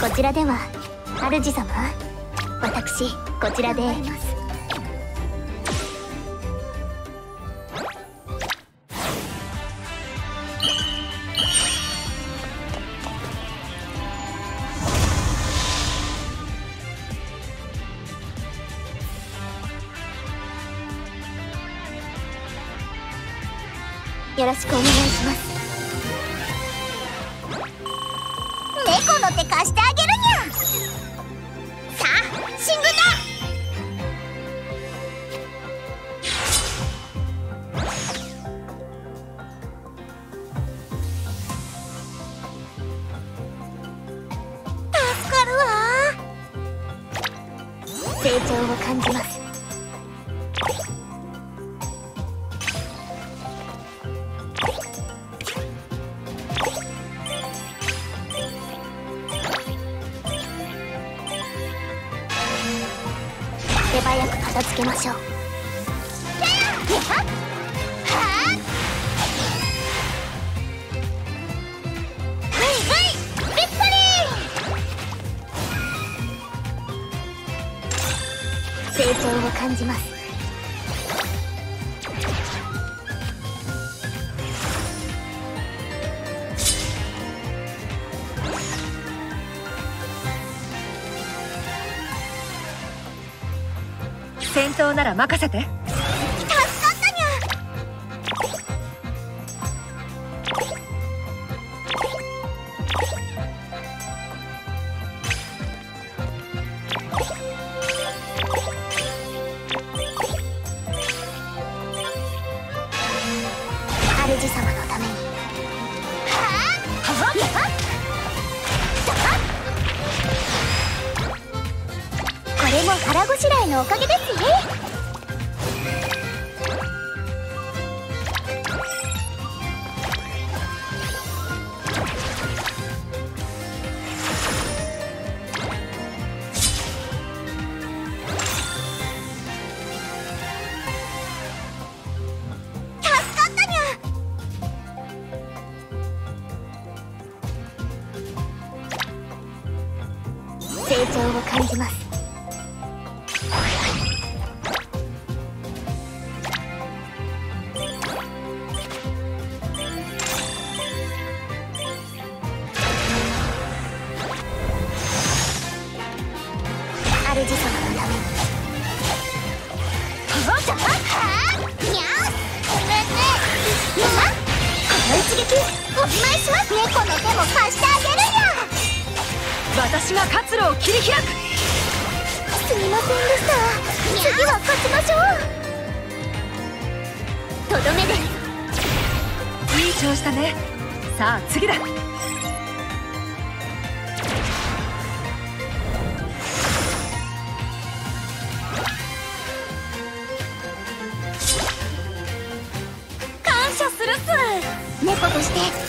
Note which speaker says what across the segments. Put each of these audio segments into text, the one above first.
Speaker 1: こちらでは主様私こちらで。よろしくお願いします。長を感じます
Speaker 2: 戦闘なら任せて。
Speaker 1: 主様のために。これも腹ごしらえのおかげですね成長を感じます。
Speaker 3: し
Speaker 1: た
Speaker 2: ね。さあ次だ。
Speaker 3: 感謝するっす。として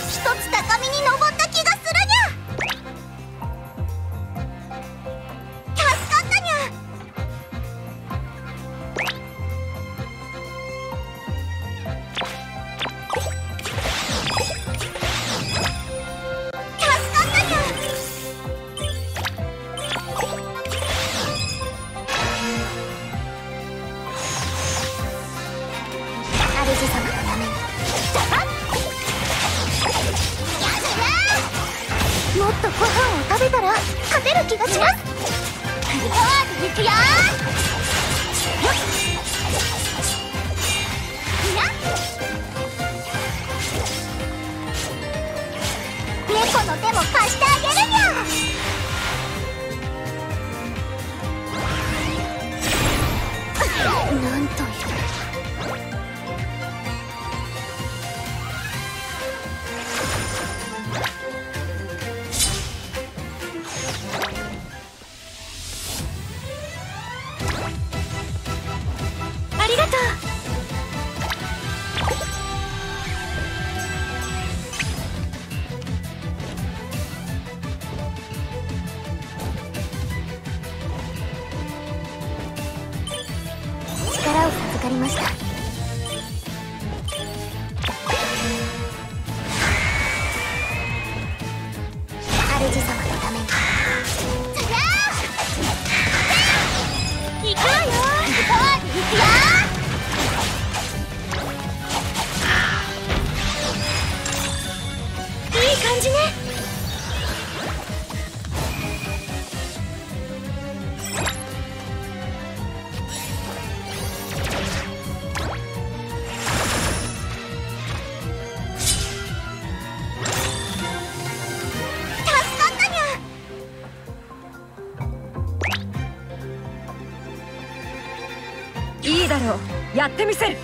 Speaker 1: う
Speaker 2: や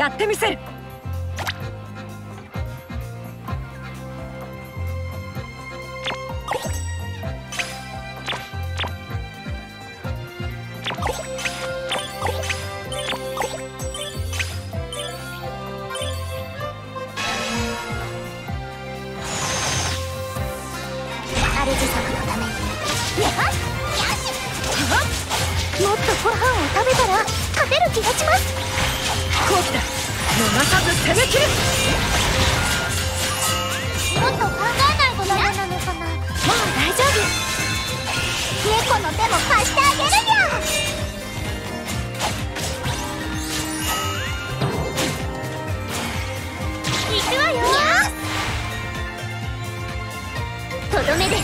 Speaker 2: やってみせる。
Speaker 3: と
Speaker 1: どめで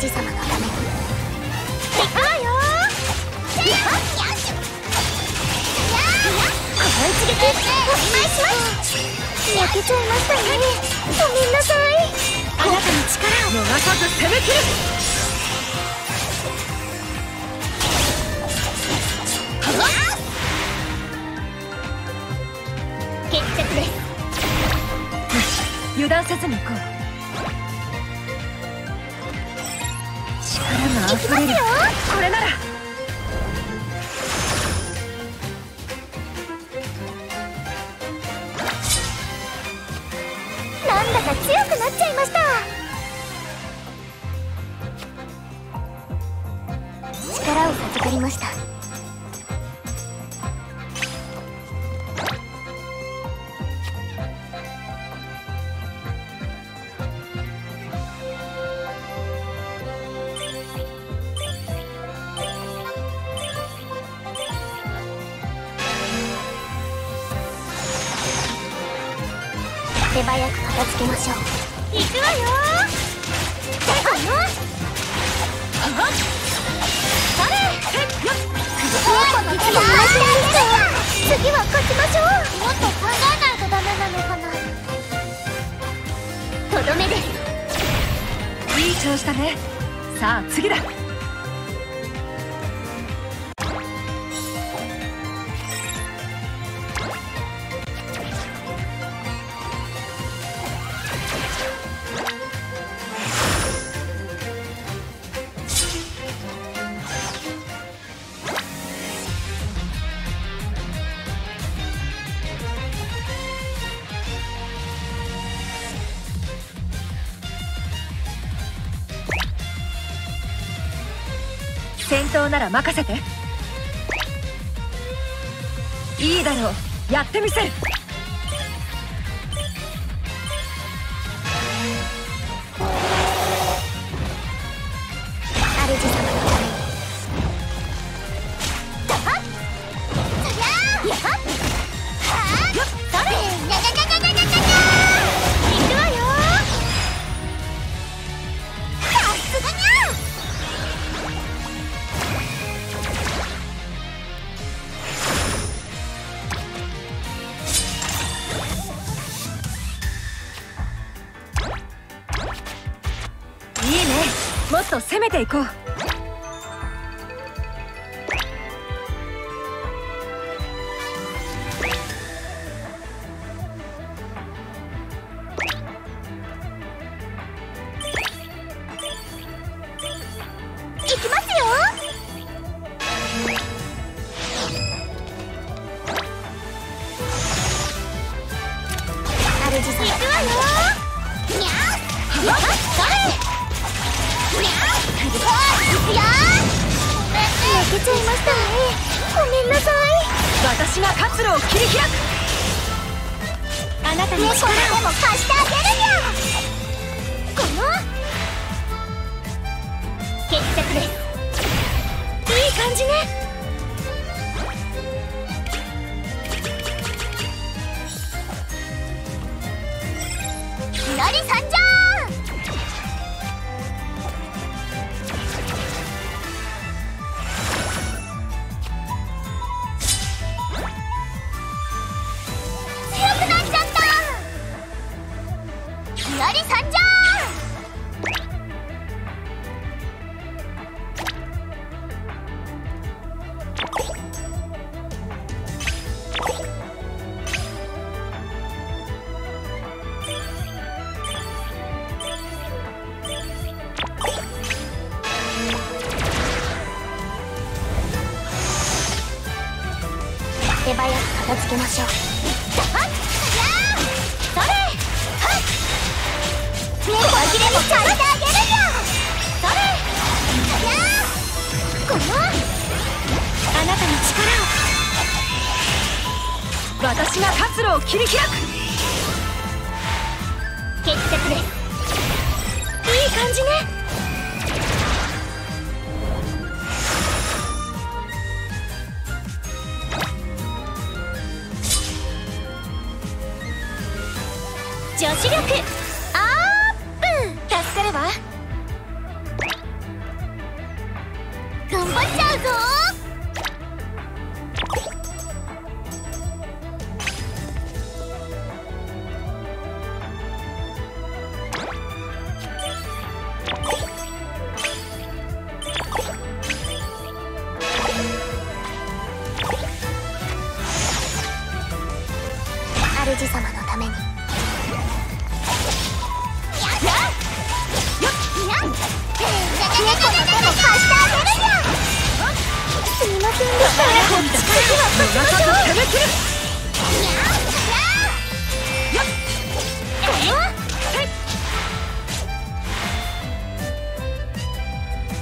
Speaker 1: 主様のために
Speaker 3: 行くわよやっやーこい。つげてお見舞いします焼けちゃいましたねごめんなさいあなたの力を
Speaker 2: 逃さず攻め切る
Speaker 1: 決着です。
Speaker 2: 油断せずに行こう。溢れるこ
Speaker 1: 手早く片付けましょう。
Speaker 3: 行くわよ次は勝ちましょうもっと考えな。いとダメな。のかな。
Speaker 1: とどめです
Speaker 2: いい調子だねさあ次だ当なら任せて。いいだろう。やってみせる。行こう。
Speaker 3: ちゃいましたねごめんなさい。
Speaker 2: 私が活路を切り開くあなたに力
Speaker 3: の手も貸してあげるにゃこの。決着です。いい感じね。ひらりさんじゃ。手早く片付けましょう。はっそれはっ猫れも借りてあげるよ。それこの
Speaker 2: あなたに力を。私が活路を切り開く。
Speaker 3: 決着です。いい感じねわ頑張っちゃうぞ。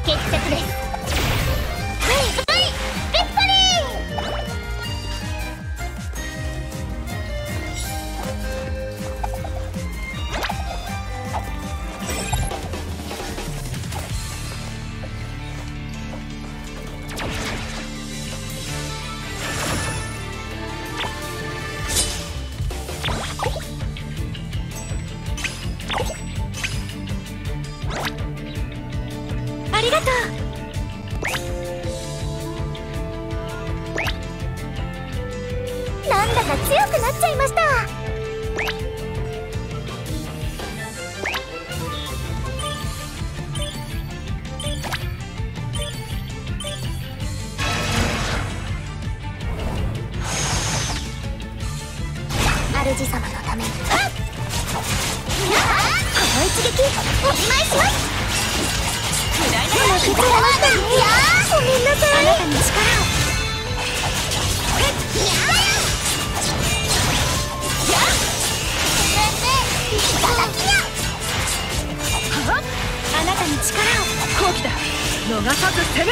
Speaker 3: 決着ですありがとう。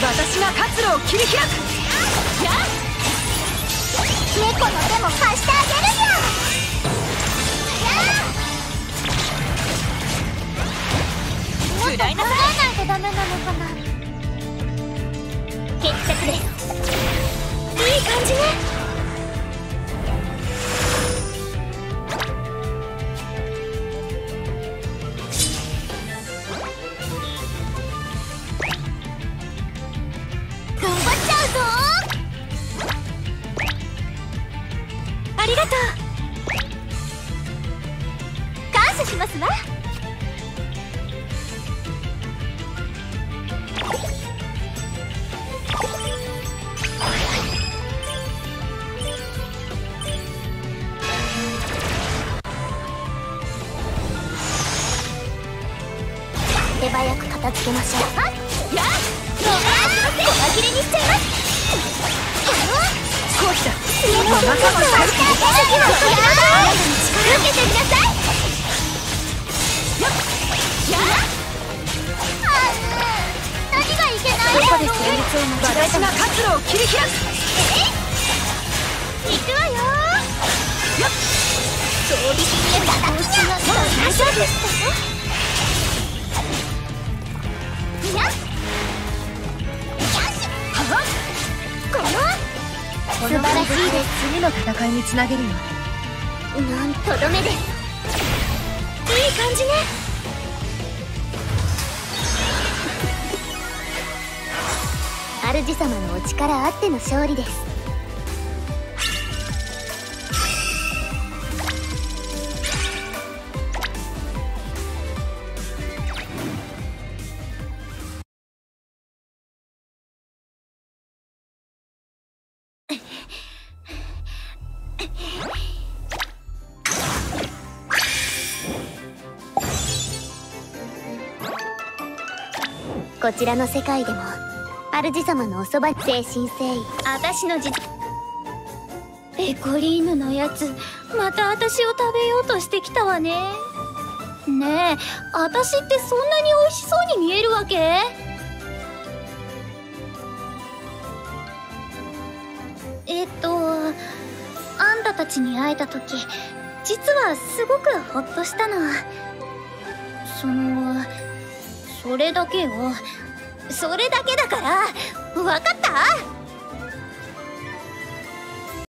Speaker 2: 私が活路を切り開くや
Speaker 3: 猫の手も貸してあげるよもっと考えないとダメなのかな決着ですいい感じね。手早く片付けましょうやっ小切れにしちゃいます
Speaker 2: こうきた
Speaker 3: 猫の手も貸してあげるよ受けてみなさいやあ何がいけない
Speaker 2: どこで戦術を間違えたが活路を切り開く
Speaker 3: えいくわよよっ装備品へ叩きにゃ大丈夫
Speaker 2: 素晴らしいです。次の戦いにつなげるよ。
Speaker 3: なんとどめです。いい感じね。主様のお力あっての勝利ですこちらの世界でも主様のおそば精神誠意。私の実ペコリーヌのやつまた私を食べようとしてきたわね。ねえ私ってそんなに美味しそうに見えるわけ？えっとあんたたちに会えた時実はすごくホッとしたのその。それだけよ。それだけだから分かった？